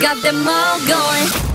got them all going.